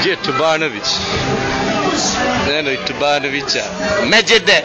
Gdje je Tubanović? Nenoj Tubanovića. Međede!